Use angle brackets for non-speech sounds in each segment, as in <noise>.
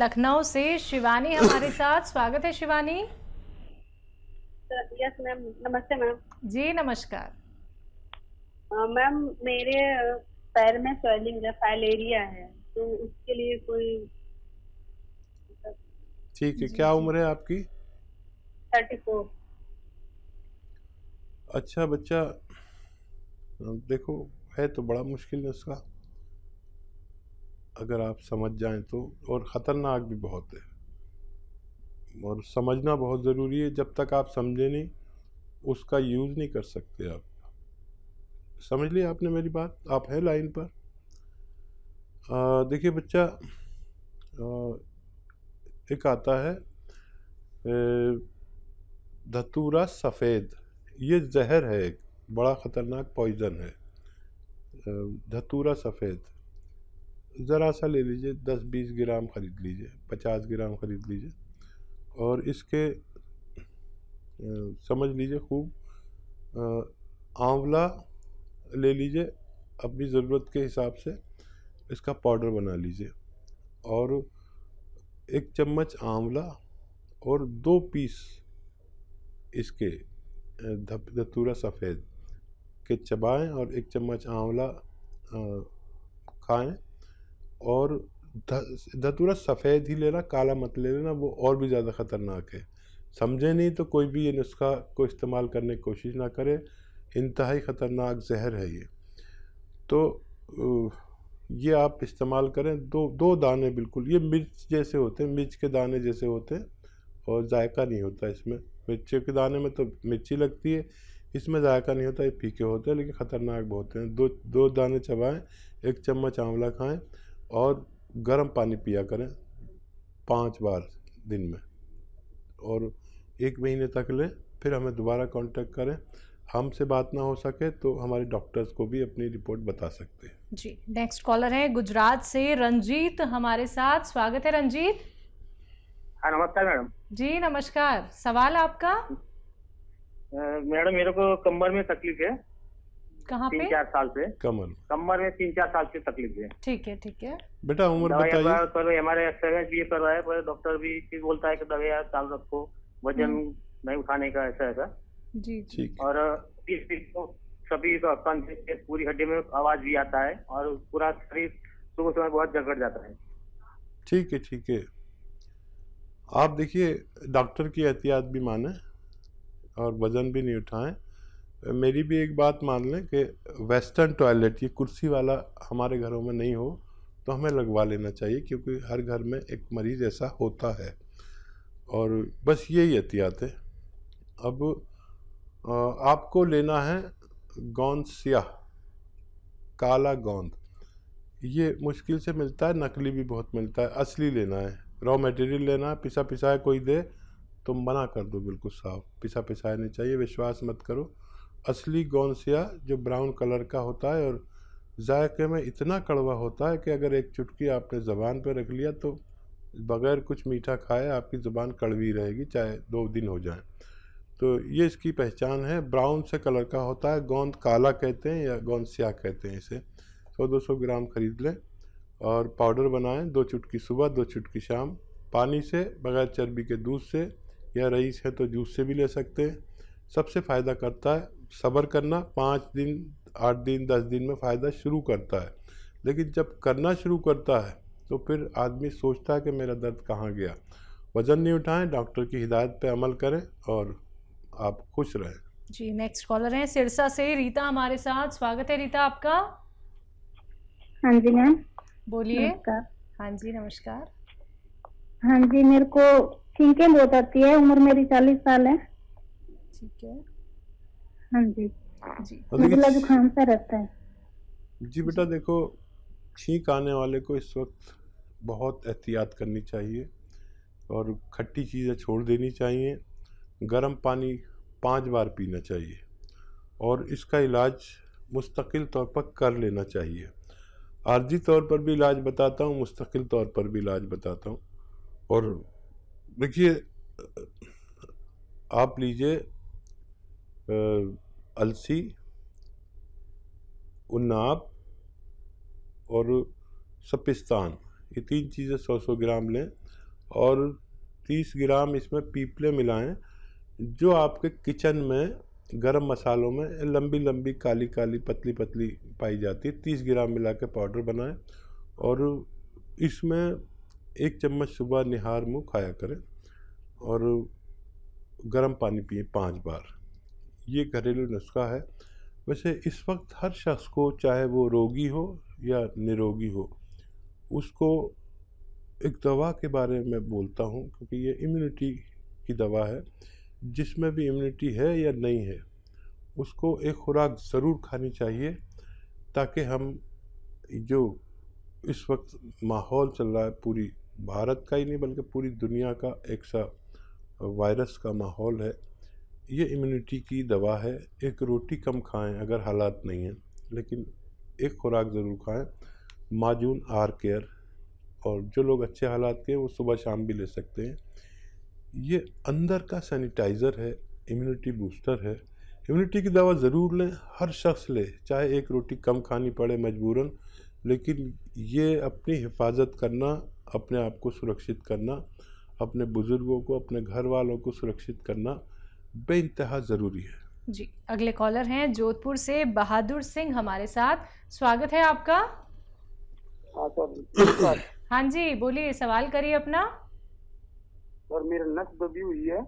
लखनऊ से शिवानी हमारे <laughs> साथ। स्वागत है शिवानी। यस मैम नमस्ते मैम जी नमस्कार। मैम मेरे पैर में स्वेलिंग है फाइलेरिया है तो उसके लिए कोई ठीक है क्या उम्र है आपकी? थर्टी फोर अच्छा बच्चा देखो है तो बड़ा मुश्किल नुस्खा अगर आप समझ जाएँ तो और ख़तरनाक भी बहुत है। और समझना बहुत ज़रूरी है जब तक आप समझे नहीं उसका यूज़ नहीं कर सकते आप। समझ लिया आपने मेरी बात? आप है लाइन पर? देखिए बच्चा आ, एक आता है धतूरा सफ़ेद। ये जहर है एक बड़ा ख़तरनाक पॉइज़न है। धतूरा सफ़ेद। ज़रा सा ले लीजिए, दस बीस ग्राम ख़रीद लीजिए, पचास ग्राम ख़रीद लीजिए। और इसके समझ लीजिए खूब आंवला ले लीजिए अपनी ज़रूरत के हिसाब से, इसका पाउडर बना लीजिए। और एक चम्मच आंवला और दो पीस इसके धतूरा सफ़ेद के चबाएँ और एक चम्मच आंवला खाएँ। और धतूरा सफ़ेद ही लेना, काला मत ले लेना, वो और भी ज़्यादा ख़तरनाक है। समझे नहीं तो कोई भी ये नुस्खा को इस्तेमाल करने की कोशिश ना करे। इंतहाई ख़तरनाक जहर है ये। तो ये आप इस्तेमाल करें। दो दो दाने बिल्कुल, ये मिर्च जैसे होते हैं, मिर्च के दाने जैसे होते हैं, और जायका नहीं होता इसमें। मिर्ची के दाने में तो मिर्ची लगती है, इसमें जायका नहीं होता, ये फीके होते हैं, लेकिन ख़तरनाक बहुत हैं। दो दो दाने चबाएँ, एक चम्मच आंवला खाएँ और गर्म पानी पिया करें पाँच बार दिन में। और एक महीने तक लें फिर हमें दोबारा कांटेक्ट करें। हमसे बात ना हो सके तो हमारे डॉक्टर्स को भी अपनी रिपोर्ट बता सकते हैं। जी नेक्स्ट कॉलर है गुजरात से रंजीत हमारे साथ। स्वागत है रंजीत। हाँ नमस्कार मैडम। जी नमस्कार। सवाल आपका? मैडम मेरे को कमर में तकलीफ़ है। कहाँ पे? तीन चार साल से। कमर कमर में तीन चार साल से तकलीफ़ है। ठीक है ठीक है। बेटा उम्र बताइए। हमारे एक्सरसाइज भी करवाया पर डॉक्टर भी चीज़ बोलता है कि दवाई चाल रखो वज़न नहीं उठाने का ऐसा ऐसा। जी ठीक। और सभी कंध से पूरी हड्डी में आवाज़ भी आता है और पूरा शरीर सुबह सुबह बहुत जगड़ जाता है। ठीक है ठीक है। आप देखिए डॉक्टर की एहतियात भी माने और वज़न भी नहीं उठाएँ। मेरी भी एक बात मान लें कि वेस्टर्न टॉयलेट, ये कुर्सी वाला हमारे घरों में नहीं हो तो हमें लगवा लेना चाहिए क्योंकि हर घर में एक मरीज़ ऐसा होता है। और बस यही एहतियात है। अब आपको लेना है गोंद सियाह, काला गोंद। ये मुश्किल से मिलता है, नकली भी बहुत मिलता है। असली लेना है रॉ मटेरियल लेना है पिसा पिसाया कोई दे तो मना कर दो बिल्कुल साफ़। पिसा पिसाया नहीं चाहिए, विश्वास मत करो। असली गोंसिया जो ब्राउन कलर का होता है और जायके में इतना कड़वा होता है कि अगर एक चुटकी आपने ज़बान पर रख लिया तो बग़ैर कुछ मीठा खाए आपकी ज़बान कड़वी रहेगी, चाहे दो दिन हो जाए। तो ये इसकी पहचान है। ब्राउन से कलर का होता है। गोंद काला कहते हैं या गोंद स्याह कहते हैं इसे। सौ दो सौ ग्राम ख़रीद लें और पाउडर बनाएँ। दो चुटकी सुबह, दो चुटकी शाम। पानी से, बगैर चर्बी के दूध से या रईस है तो जूस से भी ले सकते हैं। सबसे फ़ायदा करता है सब्र करना पाँच दिन आठ दिन दस दिन में फ़ायदा शुरू करता है। लेकिन जब करना शुरू करता है तो फिर आदमी सोचता है कि मेरा दर्द कहाँ गया। वज़न नहीं उठाएँ डॉक्टर की हिदायत पे अमल करें और आप खुश रहें। जी नेक्स्ट कॉलर है सिरसा से रीता हमारे साथ। स्वागत है रीता आपका। हाँ जी मैम। बोलिए। नमस्कार। हाँ जी नमस्कार। हाँ जी मेरे को छींकें बहुत आती है उम्र मेरी चालीस साल है। ठीक है। हाँ जी। जुकाम सा रहता है। जी बेटा देखो छींक आने वाले को इस वक्त बहुत एहतियात करनी चाहिए और खट्टी चीज़ें छोड़ देनी चाहिए। गर्म पानी पाँच बार पीना चाहिए और इसका इलाज मुस्तकिल तौर पर कर लेना चाहिए। आर्जी तौर पर भी इलाज बताता हूँ मुस्तकिल तौर पर भी इलाज बताता हूँ। और देखिए आप लीजिए अलसी उन्नाब और सपिस्तान ये तीन चीज़ें सौ सौ ग्राम लें और 30 ग्राम इसमें पीपले मिलाएँ, जो आपके किचन में गरम मसालों में लंबी लंबी, काली काली, पतली पतली पाई जाती है। तीस ग्राम मिला के पाउडर बनाएँ और इसमें एक चम्मच सुबह निहार मुँह खाया करें और गर्म पानी पिए पाँच बार। ये घरेलू नुस्खा है। वैसे इस वक्त हर शख्स को चाहे वो रोगी हो या निरोगी हो, उसको एक दवा के बारे में बोलता हूँ क्योंकि ये इम्यूनिटी की दवा है। जिसमें भी इम्यूनिटी है या नहीं है, उसको एक खुराक ज़रूर खानी चाहिए ताकि हम जो इस वक्त माहौल चल रहा है पूरी भारत का ही नहीं बल्कि पूरी दुनिया का एक सा वायरस का माहौल है। ये इम्यूनिटी की दवा है, एक रोटी कम खाएँ अगर हालात नहीं हैं, लेकिन एक खुराक ज़रूर खाएँ, माजून आर केयर, और जो लोग अच्छे हालात के हैं, वो सुबह शाम भी ले सकते हैं। ये अंदर का सैनिटाइज़र है इम्यूनिटी बूस्टर है। इम्यूनिटी की दवा ज़रूर लें, हर शख्स ले, चाहे एक रोटी कम खानी पड़े मजबूरन, लेकिन ये अपनी हिफाजत करना, अपने आप को सुरक्षित करना, अपने बुज़ुर्गों को, अपने घर वालों को सुरक्षित करना बे इंतहा ज़रूरी है। जी अगले कॉलर हैं जोधपुर से बहादुर सिंह हमारे साथ। स्वागत है आपका। हाँ हाँ जी बोलिए सवाल करिए अपना। और मेरे नस दबी हुई है।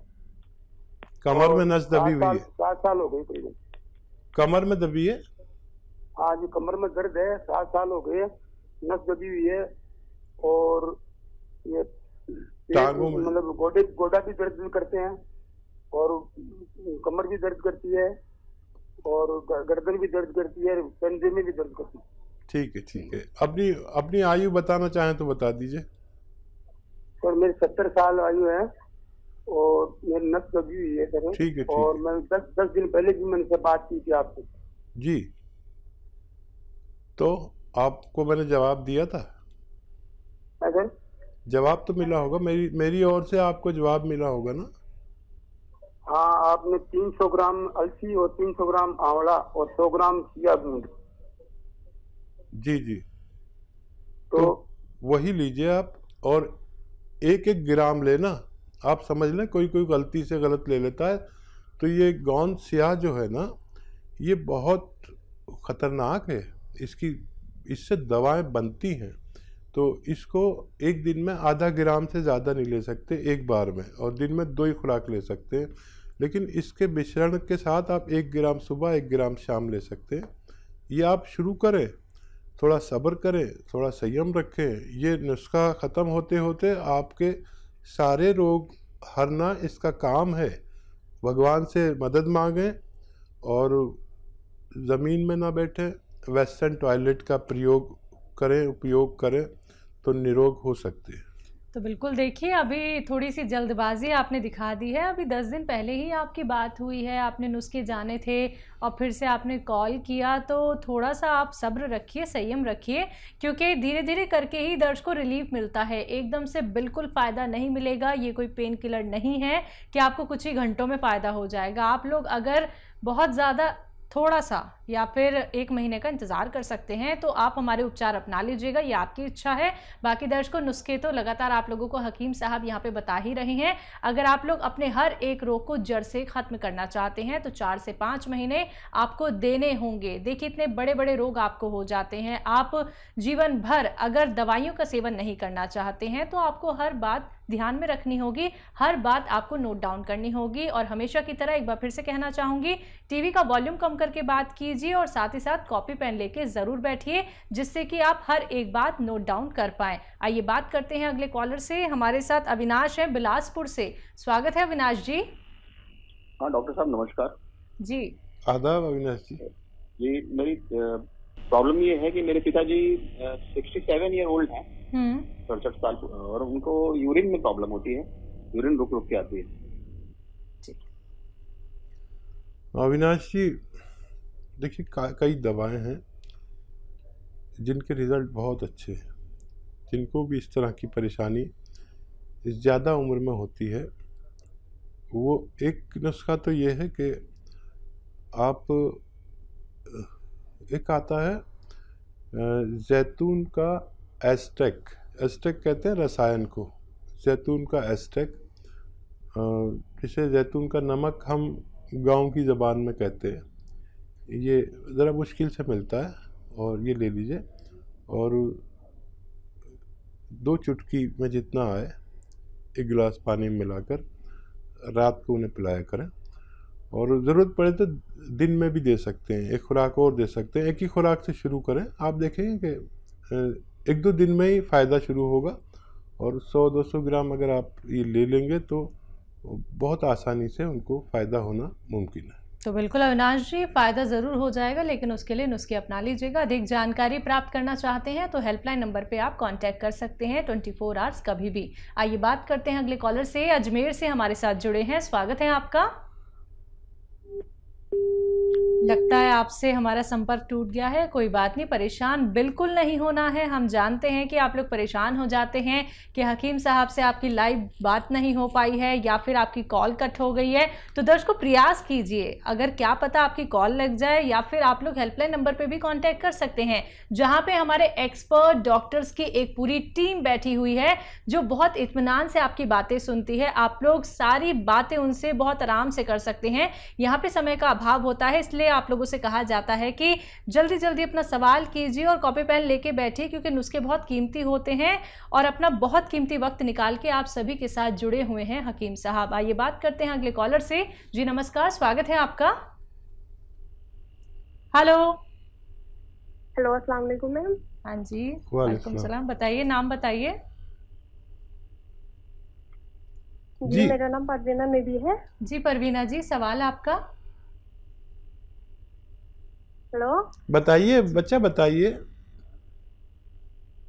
कमर में नस दबी सात हुई साल है। सात साल हो गए करीबन। कमर में दबी है? आज कमर में दर्द है सात साल हो गए नस दबी हुई है। और ये टांगों में? मतलब गोडे गोडा भी दर्द करते हैं। और कमर भी दर्द करती है और गर्दन भी दर्द करती है कंधे में भी दर्द करती है। ठीक है ठीक है। अपनी अपनी आयु बताना चाहें तो बता दीजिए। और मेरी सत्तर साल आयु है और मेरी नस दबी हुई है सर। ठीक है, और मैं दस दस दिन पहले भी मैंने बात की थी आपसे। जी। तो आपको मैंने जवाब दिया था? है सर। जवाब तो मिला होगा मेरी मेरी ओर से आपको जवाब मिला होगा ना? हाँ आपने 300 ग्राम अलसी और 300 ग्राम आंवला और 100 ग्राम चिया दूध। जी जी। तो तो वही लीजिए आप और एक एक ग्राम लेना। आप समझ लें कोई कोई गलती से गलत ले लेता है। तो ये गौन स्याह जो है ना ये बहुत ख़तरनाक है। इसकी इससे दवाएँ बनती हैं। तो इसको एक दिन में आधा ग्राम से ज़्यादा नहीं ले सकते एक बार में, और दिन में दो ही खुराक ले सकते हैं। लेकिन इसके मिश्रण के साथ आप एक ग्राम सुबह, एक ग्राम शाम ले सकते हैं। ये आप शुरू करें, थोड़ा सब्र करें, थोड़ा संयम रखें। ये नुस्खा ख़त्म होते होते आपके सारे रोग हरना इसका काम है। भगवान से मदद मांगें और ज़मीन में ना बैठें, वेस्टर्न टॉयलेट का प्रयोग करें, उपयोग करें। तो निरोग हो सकते हैं। तो बिल्कुल देखिए, अभी थोड़ी सी जल्दबाजी आपने दिखा दी है। अभी दस दिन पहले ही आपकी बात हुई है, आपने नुस्खे जाने थे और फिर से आपने कॉल किया तो थोड़ा सा आप सब्र रखिए, संयम रखिए, क्योंकि धीरे धीरे करके ही दर्द को रिलीफ मिलता है। एकदम से बिल्कुल फ़ायदा नहीं मिलेगा, ये कोई पेन किलर नहीं है कि आपको कुछ ही घंटों में फ़ायदा हो जाएगा। आप लोग अगर बहुत ज़्यादा थोड़ा सा या फिर एक महीने का इंतज़ार कर सकते हैं तो आप हमारे उपचार अपना लीजिएगा, ये आपकी इच्छा है। बाकी दर्शकों, नुस्खे तो लगातार आप लोगों को हकीम साहब यहाँ पे बता ही रहे हैं। अगर आप लोग अपने हर एक रोग को जड़ से ख़त्म करना चाहते हैं तो चार से पाँच महीने आपको देने होंगे। देखिए, इतने बड़े बड़े रोग आपको हो जाते हैं। आप जीवन भर अगर दवाइयों का सेवन नहीं करना चाहते हैं तो आपको हर बात ध्यान में रखनी होगी, हर बात आपको नोट डाउन करनी होगी। और हमेशा की तरह एक बार फिर से कहना चाहूँगी, टीवी का वॉल्यूम कम करके बात कीजिए और साथ ही साथ कॉपी पेन लेके ज़रूर बैठिए जिससे कि आप हर एक बात नोट डाउन कर पाएँ। आइए बात करते हैं अगले कॉलर से। हमारे साथ अविनाश है बिलासपुर से। स्वागत है अविनाश जी। हाँ डॉक्टर साहब नमस्कार। जी। आदाब अविनाश जी। जी मेरी प्रॉब्लम ये है कि मेरे पिताजी सिक्सटी सेवन ईयर ओल्ड हैं। हम्म। सड़सठ साल और उनको यूरिन में प्रॉब्लम होती है। यूरिन रुक रुक के आती है। अविनाश जी देखिए कई दवाएँ हैं, जिनके रिज़ल्ट बहुत अच्छे हैं, जिनको भी इस तरह की परेशानी ज़्यादा उम्र में होती है, वो एक नुस्खा तो ये है कि आप, एक आता है जैतून का एस्टेक एस्टेक कहते हैं रसायन को, जैतून का एस्टेक जिसे जैतून का नमक हम गाँव की ज़बान में कहते हैं। ये ज़रा मुश्किल से मिलता है और ये ले लीजिए। और दो चुटकी में जितना आए, एक गिलास पानी में मिलाकर रात को उन्हें पिलाया करें। और ज़रूरत पड़े तो दिन में भी दे सकते हैं, एक खुराक और दे सकते हैं, एक ही खुराक से शुरू करें। आप देखेंगे कि एक दो दिन में ही फ़ायदा शुरू होगा। और 100-200 ग्राम अगर आप ये ले लेंगे तो बहुत आसानी से उनको फ़ायदा होना मुमकिन है। तो बिल्कुल अविनाश जी, फ़ायदा ज़रूर हो जाएगा, लेकिन उसके लिए नुस्खे अपना लीजिएगा। अधिक जानकारी प्राप्त करना चाहते हैं तो हेल्पलाइन नंबर पे आप कांटेक्ट कर सकते हैं 24 फोर आवर्स कभी भी। आइए बात करते हैं अगले कॉलर से। अजमेर से हमारे साथ जुड़े हैं। स्वागत है आपका। लगता है आपसे हमारा संपर्क टूट गया है, कोई बात नहीं, परेशान बिल्कुल नहीं होना है। हम जानते हैं कि आप लोग परेशान हो जाते हैं कि हकीम साहब से आपकी लाइव बात नहीं हो पाई है या फिर आपकी कॉल कट हो गई है। तो दर्शकों, प्रयास कीजिए। अगर क्या पता आपकी कॉल लग जाए या फिर आप लोग हेल्पलाइन नंबर पर भी कॉन्टैक्ट कर सकते हैं, जहाँ पर हमारे एक्सपर्ट डॉक्टर्स की एक पूरी टीम बैठी हुई है, जो बहुत इतमान से आपकी बातें सुनती है। आप लोग सारी बातें उनसे बहुत आराम से कर सकते हैं। यहाँ पर समय का अभाव होता है, इसलिए आप लोगों से कहा जाता है कि जल्दी जल्दी अपना सवाल कीजिए और कॉपी पेन लेके बैठिए क्योंकि नुस्खे बहुत कीमती होते हैं और अपना बहुत कीमती वक्त निकाल के आप सभी के साथ जुड़े हुए हैं हकीम साहब। आइए बात करते हैं अगले कॉलर से। जी नमस्कार स्वागत है आपका। हेलो। हेलो अस्सलाम वालेकुम मैम। हाँ जी वालेकुम सलाम। बताइए नाम बताइए। जी जी। मेरा नाम परवीना नबी है। जी परवीना जी सवाल आपका। हेलो। बताइए बच्चा बताइए।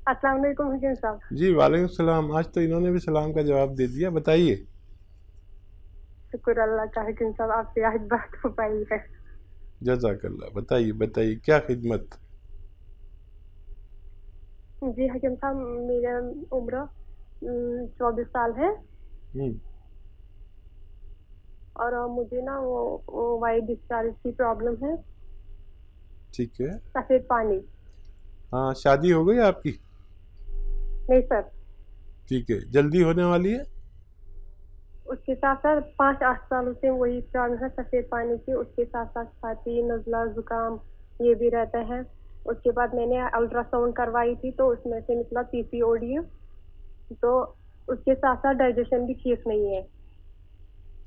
अस्सलाम वालेकुम हुसैन साहब जी वालेकुम सलाम। आज तो इन्होंने भी सलाम का जवाब दे दिया बताइए। शुक्र अल्लाह का हकीम साहब आपसे आज बात हो पाई है। जजाकल्ला बताइए बताइए क्या खिदमत? जी हकीम साहब मेरा उम्र चौबीस साल है। हम्म, और मुझे ना वो, वो वाइट डिस्चार्ज की प्रॉब्लम है। ठीक है। सफ़ेद पानी। हाँ शादी हो गई आपकी? नहीं सर। ठीक है जल्दी होने वाली है? उसके साथ साथ पाँच आठ सालों से वही प्रॉब्लम है सफ़ेद पानी की उसके साथ साथ छाती नजला जुकाम ये भी रहता है। उसके बाद मैंने अल्ट्रासाउंड करवाई थी तो उसमें से निकला पीसीओडी तो उसके साथ साथ डाइजेशन भी ठीक नहीं है।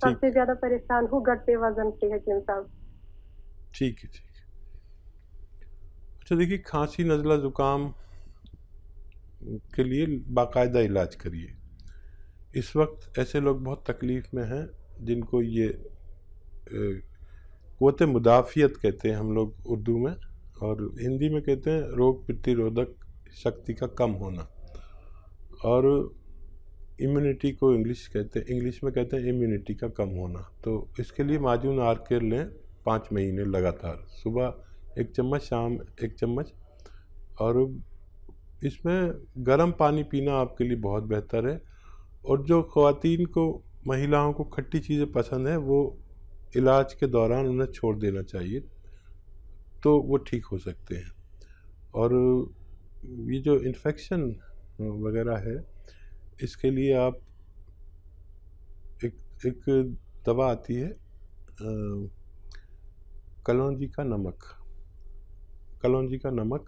सबसे ज़्यादा परेशान हूँ घटते वज़न से हकीम साहब ठीक है ठीक अच्छा देखिए, खांसी, नज़ला, ज़ुकाम के लिए बाकायदा इलाज करिए। इस वक्त ऐसे लोग बहुत तकलीफ़ में हैं, जिनको ये क़वत मुदाफ़ियत कहते हैं हम लोग उर्दू में और हिंदी में कहते हैं रोग प्रतिरोधक शक्ति का कम होना। और इम्यूनिटी को इंग्लिश कहते हैं, इंग्लिश में कहते हैं इम्यूनिटी का कम होना। तो इसके लिए माजून आर केयर लें, पाँच महीने लगातार। सुबह एक चम्मच शाम, एक चम्मच। और इसमें गर्म पानी पीना आपके लिए बहुत बेहतर है। और जो ख़वातीन को, महिलाओं को खट्टी चीज़ें पसंद है, वो इलाज के दौरान उन्हें छोड़ देना चाहिए तो वो ठीक हो सकते हैं। और ये जो इन्फेक्शन वगैरह है, इसके लिए आप एक एक दवा आती है कलौजी का नमक। कलौंजी का नमक,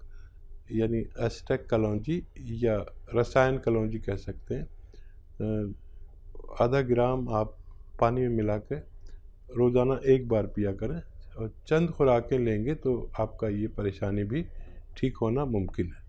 यानी एस्टेक कलौजी या रसायन कलौजी कह सकते हैं। आधा ग्राम आप पानी में मिला कर रोज़ाना एक बार पिया करें और चंद खुराकें लेंगे तो आपका ये परेशानी भी ठीक होना मुमकिन है।